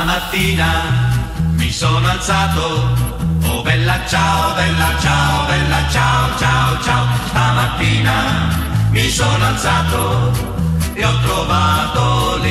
Stamattina mi sono alzato, oh bella ciao, bella ciao, bella ciao, ciao, ciao. Stamattina mi sono alzato e ho trovato lì